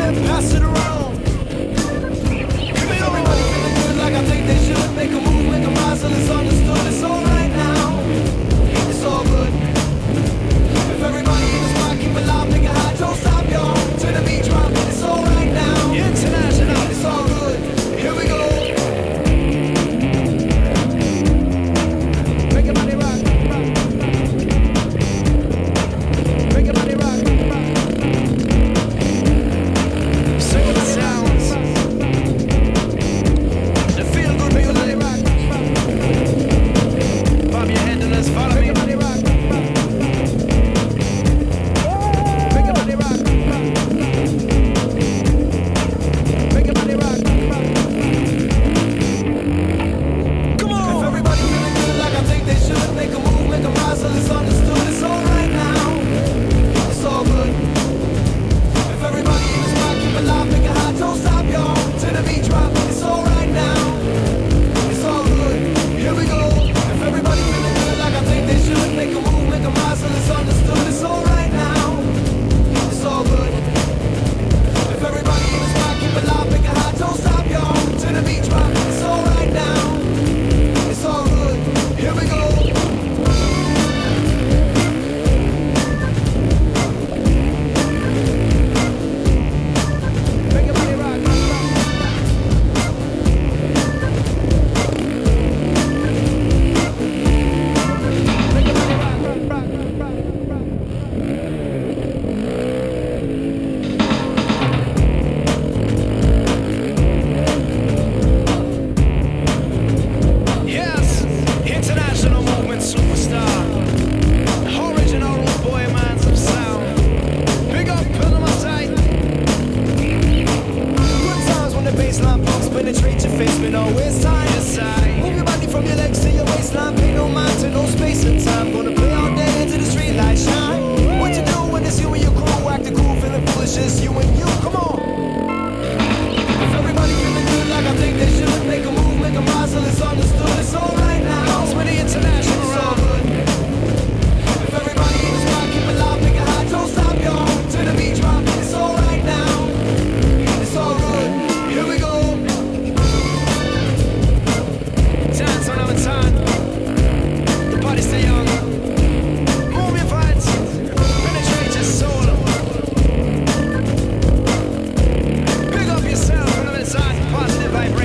and pass it around.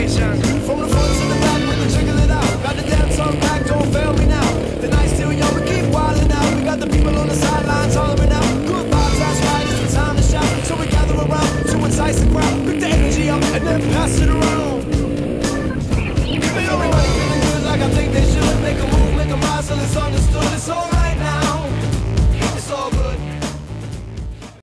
station. From the front to the back, we can jiggle it out. Got the dance on back, don't fail me now. The night's still young, we keep wildin' out. We got the people on the sidelines hollering.